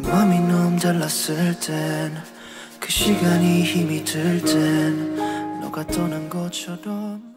네 맘이 너무 잘났을 땐 그 시간이 힘이 들 땐 너가 떠난 것처럼